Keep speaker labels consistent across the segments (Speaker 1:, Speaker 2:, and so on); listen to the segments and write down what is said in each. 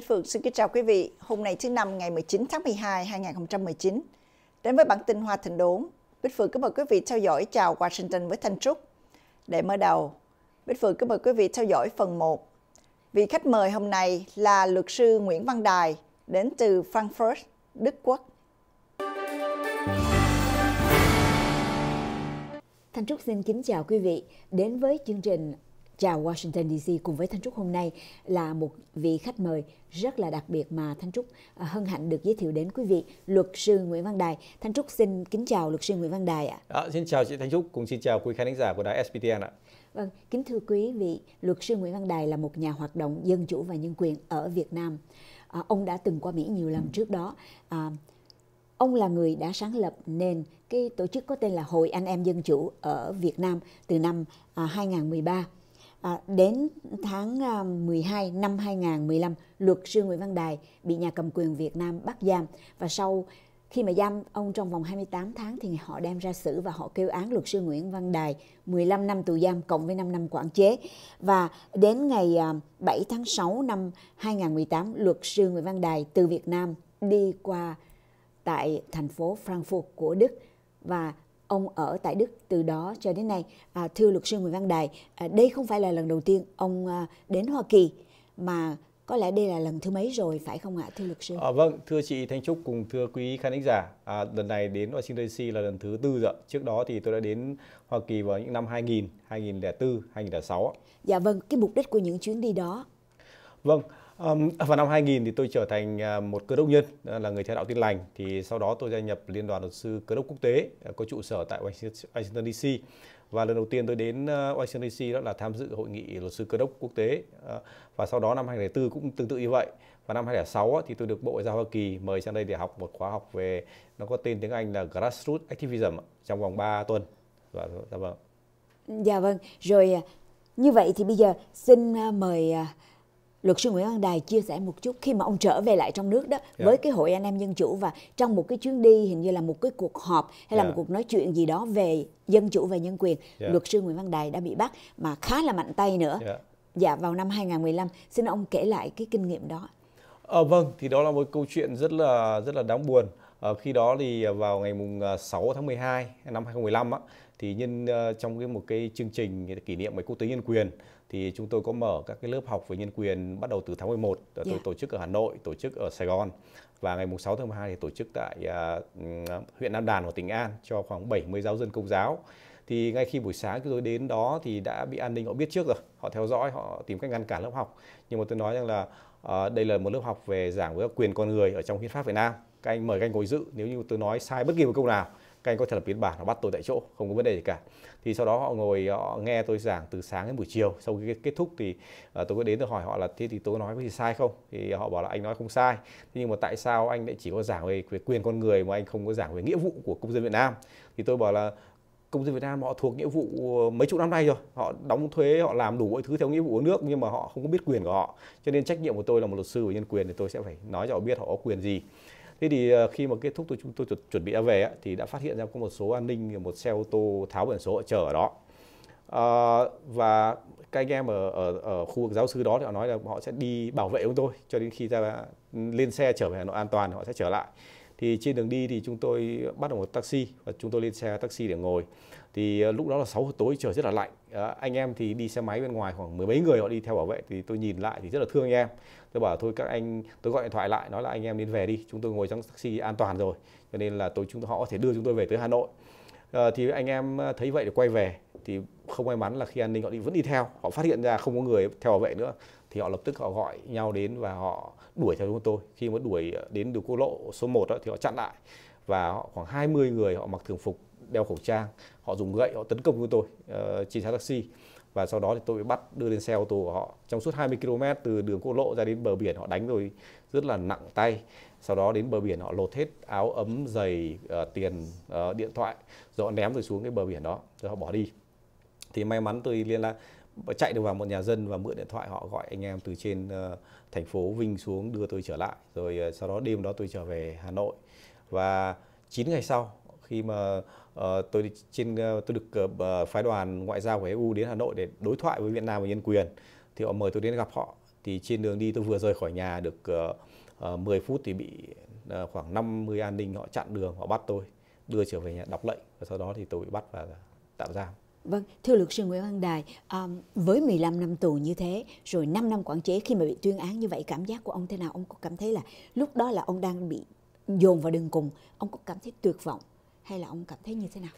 Speaker 1: Bích Phượng xin kính chào quý vị. Hôm nay thứ năm ngày 19 tháng 12 2019. Đến với bản tin Hoa Thịnh Đốn, Bích Phượng kính mời quý vị theo dõi chào Washington với Thanh Trúc. Để mở đầu, Bích Phượng kính mời quý vị theo dõi phần 1. Vị khách mời hôm nay là luật sư Nguyễn Văn Đài đến từ Frankfurt, Đức Quốc.
Speaker 2: Thanh Trúc xin kính chào quý vị đến với chương trình Chào Washington DC cùng với Thanh Trúc hôm nay là một vị khách mời rất là đặc biệt mà Thanh Trúc à, hân hạnh được giới thiệu đến quý vị, luật sư Nguyễn Văn Đài. Thanh Trúc xin kính chào luật sư Nguyễn Văn Đài ạ.
Speaker 3: À, xin chào chị Thanh Trúc cùng xin chào quý khán giả của đài SPTN ạ.
Speaker 2: Vâng, kính thưa quý vị, luật sư Nguyễn Văn Đài là một nhà hoạt động dân chủ và nhân quyền ở Việt Nam. À, ông đã từng qua Mỹ nhiều lần trước đó. À, ông là người đã sáng lập nên cái tổ chức có tên là Hội Anh Em Dân Chủ ở Việt Nam từ năm à, 2013. À, đến tháng à, 12 năm 2015, luật sư Nguyễn Văn Đài bị nhà cầm quyền Việt Nam bắt giam và sau khi mà giam ông trong vòng 28 tháng thì họ đem ra xử và họ kêu án luật sư Nguyễn Văn Đài 15 năm tù giam cộng với 5 năm quản chế. Và đến ngày à, 7 tháng 6 năm 2018, luật sư Nguyễn Văn Đài từ Việt Nam đi qua tại thành phố Frankfurt của Đức và ông ở tại Đức từ đó cho đến nay. À, thưa luật sư Nguyễn Văn Đài, à, đây không phải là lần đầu tiên ông à, đến Hoa Kỳ mà có lẽ đây là lần thứ mấy rồi phải không ạ thưa luật sư?
Speaker 3: À, vâng, thưa chị Thanh Trúc cùng thưa quý khán giả, à, lần này đến Washington DC là lần thứ tư rồi. Trước đó thì tôi đã đến Hoa Kỳ vào những năm 2000, 2004, 2006.
Speaker 2: Dạ vâng, cái mục đích của những chuyến đi đó.
Speaker 3: Vâng, Um, vào năm 2000 thì tôi trở thành à, một cơ đốc nhân à, là người theo đạo Tin lành. Thì sau đó tôi gia nhập Liên đoàn luật sư cơ đốc quốc tế à, có trụ sở tại Washington DC và lần đầu tiên tôi đến Washington DC đó là tham dự hội nghị luật sư cơ đốc quốc tế và sau đó năm 2004 cũng tương tự như vậy. Và năm 2006 thì tôi được Bộ Ngoại giao Hoa Kỳ mời sang đây để học một khóa học về nó có tên tiếng Anh là Grassroots Activism trong vòng 3 tuần. Và dạ vâng.
Speaker 2: Dạ vâng, rồi như vậy thì bây giờ xin mời luật sư Nguyễn Văn Đài chia sẻ một chút khi mà ông trở về lại trong nước đó yeah. Dạ. với cái hội anh em dân chủ và trong một cái chuyến đi hình như là một cái cuộc họp hay là yeah. một dạ. cuộc nói chuyện gì đó về dân chủ và nhân quyền yeah. Dạ. luật sư Nguyễn Văn Đài đã bị bắt mà khá là mạnh tay nữa yeah. dạ vào năm 2015 xin ông kể lại cái kinh nghiệm đó
Speaker 3: à, vâng thì đó là một câu chuyện rất là rất là đáng buồn à, khi đó thì vào ngày mùng 6 tháng 12 năm 2015 á, thì nhân uh, trong cái một cái chương trình kỷ niệm ngày quốc tế nhân quyền thì chúng tôi có mở các cái lớp học về nhân quyền bắt đầu từ tháng 11 tôi yeah. tổ chức ở Hà Nội, tổ chức ở Sài Gòn và ngày 6 tháng 12 thì tổ chức tại uh, huyện Nam Đàn của tỉnh An cho khoảng 70 giáo dân công giáo. Thì ngay khi buổi sáng tôi đến đó thì đã bị an ninh họ biết trước rồi, họ theo dõi, họ tìm cách ngăn cản lớp học. Nhưng mà tôi nói rằng là uh, đây là một lớp học về giảng về quyền con người ở trong hiến pháp Việt Nam. Các anh mời các anh ngồi dự nếu như tôi nói sai bất kỳ một câu nào các anh có thể lập biên bản họ bắt tôi tại chỗ không có vấn đề gì cả. Thì sau đó họ ngồi họ nghe tôi giảng từ sáng đến buổi chiều. Sau khi kết thúc thì uh, tôi có đến tôi hỏi họ là thế thì tôi nói có gì sai không? Thì họ bảo là anh nói không sai. Thế nhưng mà tại sao anh lại chỉ có giảng về, về quyền con người mà anh không có giảng về nghĩa vụ của công dân Việt Nam? Thì tôi bảo là công dân Việt Nam họ thuộc nghĩa vụ mấy chục năm nay rồi. Họ đóng thuế họ làm đủ mọi thứ theo nghĩa vụ của nước nhưng mà họ không có biết quyền của họ. Cho nên trách nhiệm của tôi là một luật sư về nhân quyền thì tôi sẽ phải nói cho họ biết họ có quyền gì thế thì ờ, khi mà kết thúc tôi chúng tôi chuẩn bị ra về thì đã phát hiện ra có một số an ninh một xe ô tô tháo biển số chờ ở đó. À, và các anh em ở, ở ở khu vực giáo sư đó thì họ nói là họ sẽ đi bảo vệ chúng tôi cho đến khi ra lên xe trở về Hà Nội an toàn họ sẽ trở lại thì trên đường đi thì chúng tôi bắt được một taxi và chúng tôi lên xe taxi để ngồi. Thì ờ, lúc đó là 6 giờ tối trời rất là lạnh. À, anh em thì đi xe máy bên ngoài khoảng mười mấy người họ đi theo bảo vệ thì tôi nhìn lại thì rất là thương anh em. Tôi bảo thôi các anh tôi gọi điện thoại lại nói là anh em nên về đi chúng tôi ngồi trong taxi an toàn rồi. Cho nên là tôi chúng tôi họ có thể đưa chúng tôi về tới Hà Nội. À, thì anh em ờ, thấy vậy để quay về thì không may mắn là khi an ninh họ đi vẫn đi theo. Họ phát hiện ra không có người theo bảo vệ nữa thì họ lập tức họ gọi nhau đến và họ đuổi theo chúng tôi. Khi mà đuổi đến đường quốc lộ số 1 đó, thì họ chặn lại. Và họ khoảng 20 người họ mặc thường phục đeo khẩu trang họ dùng gậy họ tấn công chúng tôi uh, trên xe taxi. Và sau đó thì tôi bị bắt đưa lên xe ô tô của họ. Trong suốt 20 km từ đường quốc lộ ra đến bờ biển họ đánh rồi rất là nặng tay. Sau đó đến bờ biển họ lột hết áo ấm giày uh, tiền uh, điện thoại rồi họ ném rồi xuống cái bờ biển đó rồi họ bỏ đi. Thì may mắn tôi liên lạc chạy được vào một nhà dân và mượn điện thoại họ gọi anh em từ trên uh, thành phố Vinh xuống đưa tôi trở lại. Rồi uh, sau đó đêm đó tôi trở về Hà Nội. Và 9 ngày sau khi mà uh, tôi trên uh, tôi được uh, phái đoàn ngoại giao của EU đến Hà Nội để đối thoại với Việt Nam về nhân quyền thì họ mời tôi đến gặp họ. Thì trên đường đi tôi vừa rời khỏi nhà được uh, uh, 10 phút thì bị uh, khoảng 50 an ninh họ chặn đường họ bắt tôi đưa trở về nhà đọc lệnh. Và sau đó thì tôi bị bắt và tạm giam.
Speaker 2: Vâng, thưa luật sư Nguyễn Văn Đài, um, với 15 năm tù như thế, rồi 5 năm quản chế khi mà bị tuyên án như vậy, cảm giác của ông thế nào? Ông có cảm thấy là lúc đó là ông đang bị dồn vào đường cùng, ông có cảm thấy tuyệt vọng hay là ông cảm thấy như thế nào?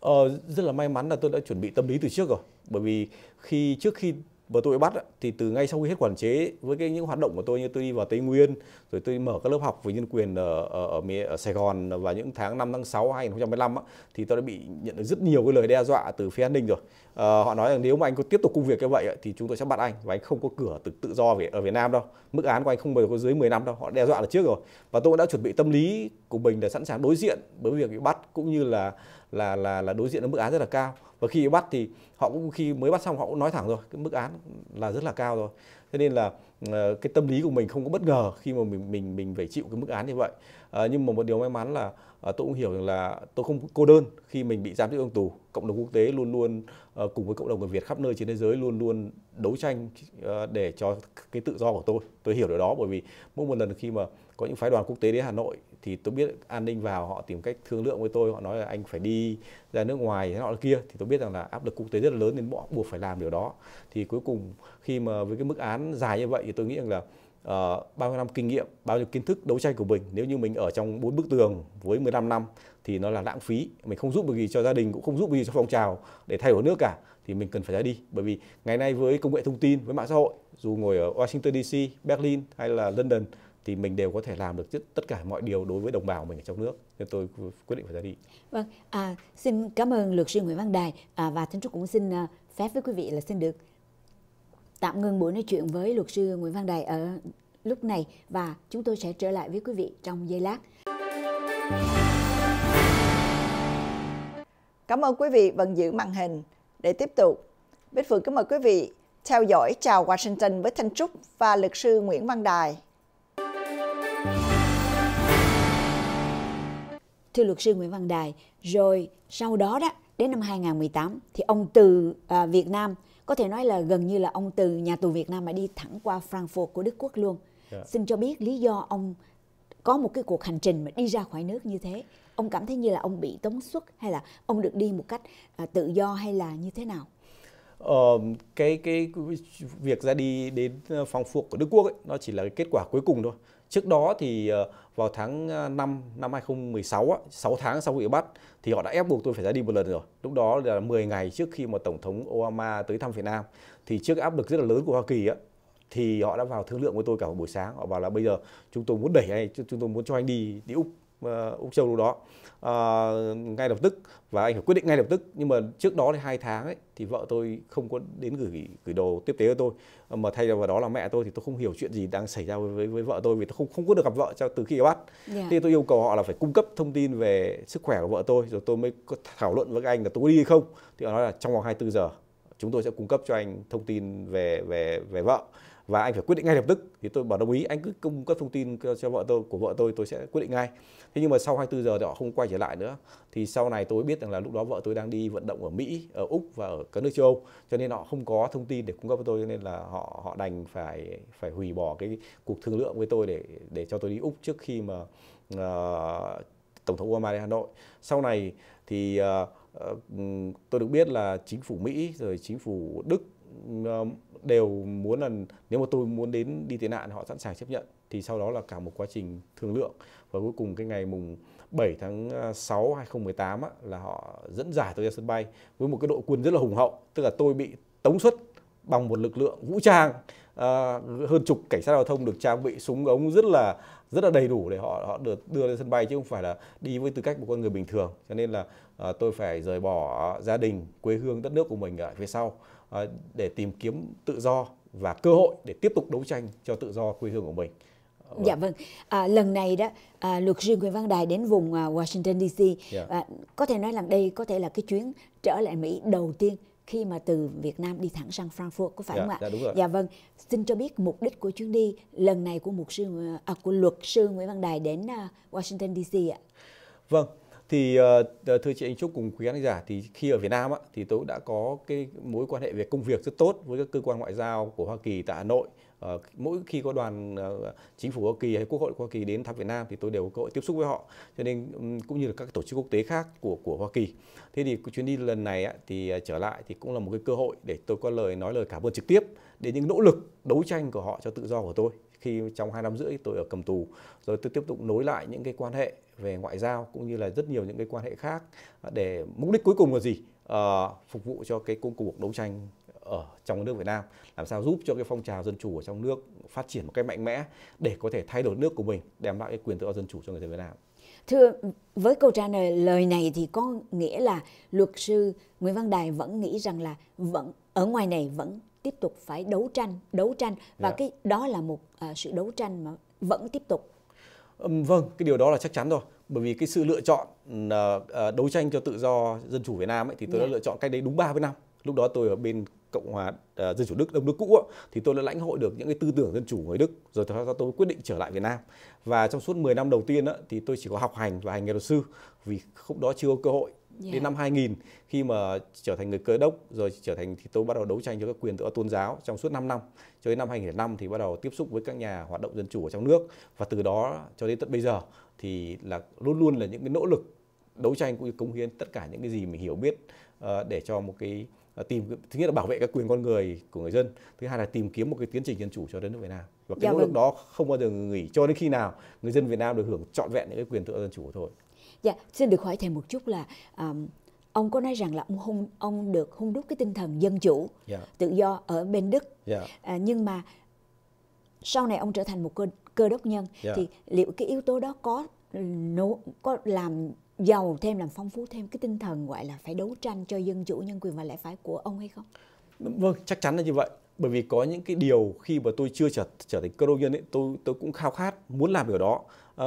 Speaker 3: Ờ, rất là may mắn là tôi đã chuẩn bị tâm lý từ trước rồi, bởi vì khi trước khi và tôi bị bắt thì từ ngay sau khi hết quản chế với cái những hoạt động của tôi như tôi đi vào Tây Nguyên rồi tôi mở các lớp học về nhân quyền ở ở, ở, ở Sài Gòn và những tháng 5 tháng 6 2015 á, thì tôi đã bị nhận được rất nhiều cái lời đe dọa từ phía an ninh rồi. À, họ nói rằng nếu mà anh có tiếp tục công việc như vậy thì chúng tôi sẽ bắt anh và anh không có cửa tự tự do về ở Việt Nam đâu. Mức án của anh không bao giờ có dưới 10 năm đâu. Họ đe dọa là trước rồi. Và tôi đã chuẩn bị tâm lý của mình để sẵn sàng đối diện với việc bị bắt cũng như là là là là đối diện với mức án rất là cao. Và khi bắt thì họ cũng, khi mới bắt xong họ cũng nói thẳng rồi, cái mức án là rất là cao rồi. Cho nên là ờ, cái tâm lý của mình không có bất ngờ khi mà mình mình mình phải chịu cái mức án như vậy à, nhưng mà một điều may mắn là à, tôi cũng hiểu rằng là tôi không cô đơn khi mình bị giam giữ trong tù. Cộng đồng quốc tế luôn luôn à, cùng với cộng đồng người Việt khắp nơi trên thế giới luôn luôn đấu tranh à, để cho cái tự do của tôi. Tôi hiểu điều đó bởi vì mỗi một lần khi mà có những phái đoàn quốc tế đến Hà Nội thì tôi biết an ninh vào họ tìm cách thương lượng với tôi họ nói là anh phải đi ra nước ngoài thế nọ kia thì tôi biết rằng là áp lực quốc tế rất là lớn nên buộc phải làm điều đó. Thì cuối cùng khi mà với cái mức án dài như vậy thì tôi nghĩ rằng là uh, bao nhiêu năm kinh nghiệm bao nhiêu kiến thức đấu tranh của mình. Nếu như mình ở trong bốn bức tường với 15 năm thì nó là lãng phí. Mình không giúp được gì cho gia đình cũng không giúp được gì cho phong trào để thay đổi nước cả. Thì mình cần phải ra đi. Bởi vì ngày nay với công nghệ thông tin với mạng xã hội dù ngồi ở Washington DC, Berlin hay là London thì mình đều có thể làm được tất cả mọi điều đối với đồng bào mình ở trong nước. Nên tôi quyết định phải ra đi.
Speaker 2: Vâng, à, xin cảm ơn luật sư Nguyễn Văn Đài. À, và thính Trúc cũng xin à, phép với quý vị là xin được tạm ngừng buổi nói chuyện với luật sư Nguyễn Văn Đài ở lúc này và chúng tôi sẽ trở lại với quý vị trong giây lát.
Speaker 1: Cảm ơn quý vị vẫn giữ màn hình để tiếp tục. Bích Phượng kính mời quý vị theo dõi chào Washington với Thanh Trúc và luật sư Nguyễn Văn Đài.
Speaker 2: Thưa luật sư Nguyễn Văn Đài, rồi sau đó đó đến năm 2018 thì ông từ à, Việt Nam có thể nói là gần như là ông từ nhà tù Việt Nam mà đi thẳng qua Frankfurt của Đức Quốc luôn. Yeah. Dạ. Xin cho biết lý do ông có một cái cuộc hành trình mà đi ra khỏi nước như thế. Ông cảm thấy như là ông bị tống xuất hay là ông được đi một cách à, tự do hay là như thế nào?
Speaker 3: Cái cái việc ra đi đến ờ, Frankfurt của Đức Quốc ấy, nó chỉ là cái kết quả cuối cùng thôi. Trước đó thì ờ, vào tháng 5 năm 2016 á, 6 tháng sau bị bắt thì họ đã ép buộc tôi phải ra đi một lần rồi. Lúc đó là 10 ngày trước khi mà tổng thống Obama tới thăm Việt Nam thì trước áp lực rất là lớn của Hoa Kỳ á thì họ đã vào thương lượng với tôi cả buổi sáng họ bảo là bây giờ chúng tôi muốn đẩy anh chúng tôi muốn cho anh đi đi úc úc châu lúc đó. Uh, ngay lập tức và anh phải quyết định ngay lập tức. Nhưng mà trước đó thì hai tháng ấy thì vợ tôi không có đến gửi gửi đồ tiếp tế cho tôi. Mà thay vào đó là mẹ tôi thì tôi không hiểu chuyện gì đang xảy ra với với, với vợ tôi vì tôi không không có được gặp vợ cho từ khi bắt yeah. Thì tôi yêu cầu họ là phải cung cấp thông tin về sức khỏe của vợ tôi rồi tôi mới có thảo luận với anh là tôi có đi hay không. Thì họ nói là trong vòng 24 giờ chúng tôi sẽ cung cấp cho anh thông tin về về về vợ và anh phải quyết định ngay lập tức. Thì tôi bảo đồng ý anh cứ cung cấp thông tin cho vợ tôi của vợ tôi tôi sẽ quyết định ngay. Thế nhưng mà sau 24 giờ thì họ không quay trở lại nữa. Thì sau này tôi biết rằng là lúc đó vợ tôi đang đi vận động ở Mỹ ở Úc và ở các nước châu Âu. Cho nên họ không có thông tin để cung cấp cho tôi cho nên là họ họ đành phải phải hủy bỏ cái cuộc thương lượng với tôi để để cho tôi đi Úc trước khi mà uh, tổng thống Obama đến Hà Nội. Sau này thì uh, tôi được biết là chính phủ Mỹ rồi chính phủ Đức Ờ, đều muốn là nếu mà tôi muốn đến đi tị nạn họ sẵn sàng chấp nhận thì sau đó là cả một quá trình thương lượng. Và cuối cùng cái ngày mùng 7 tháng ờ, 6 2018 á, là họ dẫn giải tôi ra sân bay với một cái đội quân rất là hùng hậu. Tức là tôi bị tống xuất bằng một lực lượng vũ trang à, hơn chục cảnh sát giao thông được trang bị súng ống rất là rất là đầy đủ để họ họ được đưa lên sân bay chứ không phải là đi với tư cách một con người bình thường. Cho nên là à, tôi phải rời bỏ gia đình quê hương đất nước của mình ở phía sau để tìm kiếm tự do và cơ hội để tiếp tục đấu tranh cho tự do quê hương của mình
Speaker 2: Vâng. Dạ vâng. À, lần này đó à, luật sư Nguyễn Văn Đài đến vùng à, Washington DC. Yeah. Dạ. À, có thể nói là đây có thể là cái chuyến trở lại Mỹ đầu tiên khi mà từ Việt Nam đi thẳng sang Frankfurt có phải
Speaker 3: dạ,
Speaker 2: không ạ?
Speaker 3: Dạ, đúng rồi.
Speaker 2: dạ vâng. Xin cho biết mục đích của chuyến đi lần này của một sư à, của luật sư Nguyễn Văn Đài đến uh, Washington DC ạ.
Speaker 3: Vâng. Thì uh, thưa chị Anh Trúc cùng quý khán giả thì khi ở Việt Nam á, thì tôi đã có cái mối quan hệ về công việc rất tốt với các cơ quan ngoại giao của Hoa Kỳ tại Hà Nội uh, mỗi khi có đoàn uh, chính phủ Hoa Kỳ hay Quốc hội Hoa Kỳ đến thăm Việt Nam thì tôi đều có cơ hội tiếp xúc với họ. Cho nên um, cũng như là các tổ chức quốc tế khác của của Hoa Kỳ. Thế thì chuyến đi lần này á, thì uh, trở lại thì cũng là một cái cơ hội để tôi có lời nói lời cảm ơn trực tiếp đến những nỗ lực đấu tranh của họ cho tự do của tôi. Khi trong hai năm rưỡi tôi ở cầm tù rồi tôi tiếp tục nối lại những cái quan hệ về ngoại giao cũng như là rất nhiều những cái quan hệ khác để mục đích cuối cùng là gì? À, phục vụ cho cái công cuộc đấu tranh ở trong nước Việt Nam làm sao giúp cho cái phong trào dân chủ ở trong nước phát triển một cách mạnh mẽ để có thể thay đổi nước của mình đem lại cái quyền tự do dân chủ cho người dân Việt Nam.
Speaker 2: Thưa với câu trả lời này thì có nghĩa là luật sư Nguyễn Văn Đài vẫn nghĩ rằng là vẫn ở ngoài này vẫn tiếp tục phải đấu tranh, đấu tranh và yeah. Dạ. cái đó là một uh, sự đấu tranh mà vẫn tiếp tục.
Speaker 3: Um, vâng, cái điều đó là chắc chắn rồi. Bởi vì cái sự lựa chọn uh, đấu tranh cho tự do dân chủ Việt Nam ấy thì tôi yeah. đã dạ. lựa chọn cách đấy đúng 30 năm. Lúc đó tôi ở bên Cộng hòa uh, Dân chủ Đức, Đông Đức cũ thì tôi đã lãnh hội được những cái tư tưởng dân chủ người Đức. Rồi tôi, tôi quyết định trở lại Việt Nam. Và trong suốt 10 năm đầu tiên á, thì tôi chỉ có học hành và hành nghề luật sư vì lúc đó chưa có cơ hội Yeah. Đến năm 2000 khi mà trở thành người cơ đốc rồi trở thành thì tôi bắt đầu đấu tranh cho các quyền tự do tôn giáo trong suốt 5 năm. Cho đến năm 2005 thì bắt đầu tiếp xúc với các nhà hoạt động dân chủ ở trong nước và từ đó cho đến tận bây giờ thì là luôn luôn là những cái nỗ lực đấu tranh cũng như cống hiến tất cả những cái gì mình hiểu biết uh, để cho một cái tìm thứ nhất là bảo vệ các quyền con người của người dân thứ hai là tìm kiếm một cái tiến trình dân chủ cho đất nước Việt Nam và cái dạ, nỗ lực vâng. đó không bao giờ nghỉ cho đến khi nào người dân Việt Nam được hưởng trọn vẹn những cái quyền tự do dân chủ thôi
Speaker 2: Dạ, xin được hỏi thêm một chút là um, ông có nói rằng là ông hung ông được hung đúc cái tinh thần dân chủ, yeah. Dạ. tự do ở bên Đức. Yeah. Dạ. À, nhưng mà sau này ông trở thành một cơ, cơ đốc nhân yeah. Dạ. thì liệu cái yếu tố đó có nỗ có làm giàu thêm làm phong phú thêm cái tinh thần gọi là phải đấu tranh cho dân chủ nhân quyền và lẽ phải của ông hay không?
Speaker 3: Vâng, chắc chắn là như vậy. Bởi vì có những cái điều khi mà tôi chưa trở trở thành cơ đốc nhân ấy, tôi tôi cũng khao khát muốn làm điều đó à,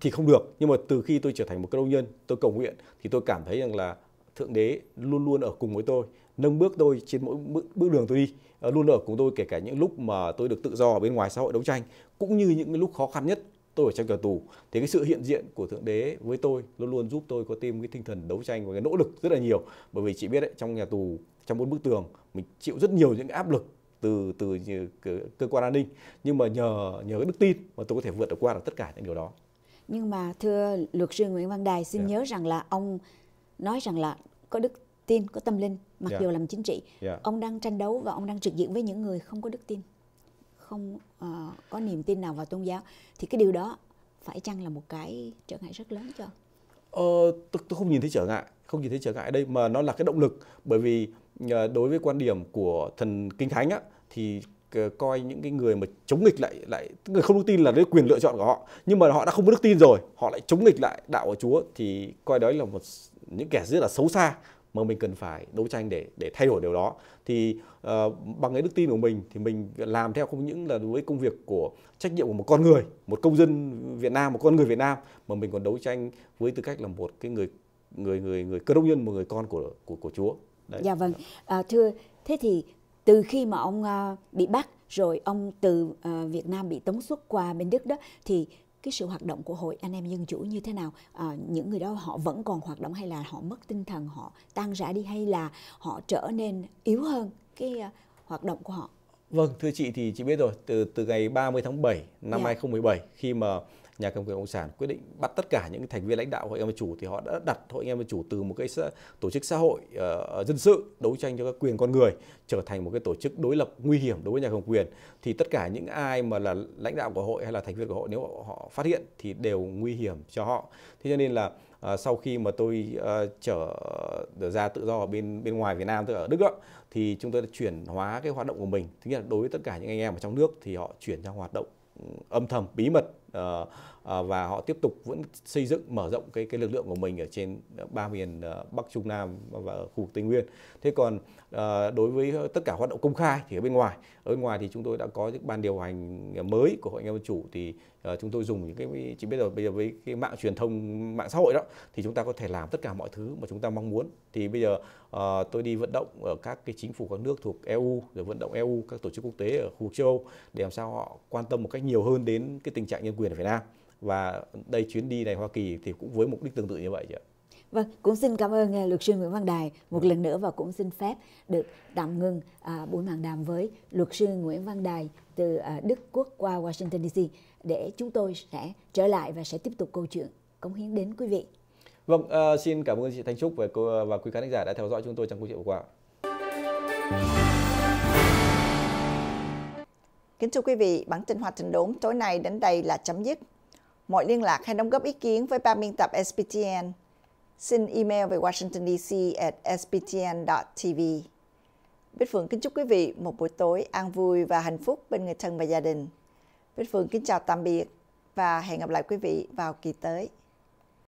Speaker 3: thì không được nhưng mà từ khi tôi trở thành một cơ đốc nhân tôi cầu nguyện thì tôi cảm thấy rằng là thượng đế luôn luôn ở cùng với tôi nâng bước tôi trên mỗi bước, bước đường tôi đi à, luôn ở cùng tôi kể cả những lúc mà tôi được tự do ở bên ngoài xã hội đấu tranh cũng như những lúc khó khăn nhất tôi ở trong nhà tù thì cái sự hiện diện của thượng đế với tôi luôn luôn giúp tôi có thêm cái tinh thần đấu tranh và cái nỗ lực rất là nhiều bởi vì chị biết đấy trong nhà tù trong bốn bức tường mình chịu rất nhiều những áp lực từ từ cơ quan an ninh nhưng mà nhờ nhờ cái đức tin mà tôi có thể vượt được qua được tất cả những điều đó
Speaker 2: nhưng mà thưa luật sư Nguyễn Văn Đài xin yeah. Dạ. nhớ rằng là ông nói rằng là có đức tin có tâm linh mặc yeah. Dạ. dù làm chính trị yeah. Dạ. ông đang tranh đấu và ông đang trực diện với những người không có đức tin không uh, có niềm tin nào vào tôn giáo thì cái điều đó phải chăng là một cái trở ngại rất lớn cho
Speaker 3: ờ, tôi, tôi không nhìn thấy trở ngại không nhìn thấy trở ngại ở đây mà nó là cái động lực. Bởi vì ờ, đối với quan điểm của thần kinh thánh á thì ờ, coi những cái người mà chống nghịch lại lại người không đức tin là cái quyền lựa chọn của họ. Nhưng mà họ đã không có đức tin rồi họ lại chống nghịch lại đạo của Chúa thì coi đấy là một những kẻ rất là xấu xa mà mình cần phải đấu tranh để để thay đổi điều đó. Thì uh, bằng cái đức tin của mình thì mình làm theo không những là đối với công việc của trách nhiệm của một con người một công dân Việt Nam một con người Việt Nam mà mình còn đấu tranh với tư cách là một cái người người người người cơ đốc nhân một người con của của của Chúa.
Speaker 2: Đấy. Dạ vâng, à, thưa thế thì từ khi mà ông uh, bị bắt rồi ông từ uh, Việt Nam bị tống xuất qua bên Đức đó thì cái sự hoạt động của hội anh em dân chủ như thế nào à, những người đó họ vẫn còn hoạt động hay là họ mất tinh thần họ tan rã đi hay là họ trở nên yếu hơn cái uh, hoạt động của họ
Speaker 3: vâng thưa chị thì chị biết rồi từ từ ngày 30 tháng 7 năm yeah. 2017 khi mà nhà cầm quyền cộng sản quyết định bắt tất cả những thành viên lãnh đạo hội anh em chủ thì họ đã đặt hội anh em chủ từ một cái tổ chức xã hội uh, dân sự đấu tranh cho các quyền con người trở thành một cái tổ chức đối lập nguy hiểm đối với nhà cầm quyền. Thì tất cả những ai mà là lãnh đạo của hội hay là thành viên của hội nếu họ phát hiện thì đều nguy hiểm cho họ. Thế cho nên là À, sau khi mà tôi uh, trở ra tự do ở bên bên ngoài Việt Nam tức ở Đức đó thì chúng tôi đã chuyển hóa cái hoạt động của mình. Thứ nhất là đối với tất cả những anh em ở trong nước thì họ chuyển sang hoạt động ừ, âm thầm bí mật Ờ, ờ, và họ tiếp tục vẫn xây dựng mở rộng cái cái lực lượng của mình ở trên ba miền ờ, Bắc Trung Nam và ở khu vực Tây Nguyên. Thế còn đối với tất cả hoạt động công khai thì ở bên ngoài, ở bên ngoài thì chúng tôi đã có những ban điều hành mới của hội anh em chủ thì chúng tôi dùng những cái chỉ biết rồi bây giờ với cái mạng truyền thông mạng xã hội đó thì chúng ta có thể làm tất cả mọi thứ mà chúng ta mong muốn. Thì bây giờ tôi đi vận động ở các cái chính phủ các nước thuộc EU rồi vận động EU các tổ chức quốc tế ở khu vực châu Âu để làm sao họ quan tâm một cách nhiều hơn đến cái tình trạng nhân quyền ở Việt Nam và đây chuyến đi này Hoa Kỳ thì cũng với mục đích tương tự như vậy chứ
Speaker 2: Vâng, cũng xin cảm ơn uh, luật sư Nguyễn Văn Đài một lần nữa và cũng xin phép được tạm ngưng uh, buổi màn đàm với luật sư Nguyễn Văn Đài từ uh, Đức Quốc qua Washington DC để chúng tôi sẽ trở lại và sẽ tiếp tục câu chuyện cống hiến đến quý vị.
Speaker 3: Vâng, uh, xin cảm ơn chị Thanh Trúc và cô và quý khán giả đã theo dõi chúng tôi trong câu chuyện vừa qua.
Speaker 1: Kính thưa quý vị, bản tin Hoa Thịnh Đốn tối nay đến đây là chấm dứt. Mọi liên lạc hay đóng góp ý kiến với ban biên tập SPTN xin email về Washington DC at sptn.tv. Bích Phượng kính chúc quý vị một buổi tối an vui và hạnh phúc bên người thân và gia đình. Bích Phượng kính chào tạm biệt và hẹn gặp lại quý vị vào kỳ tới.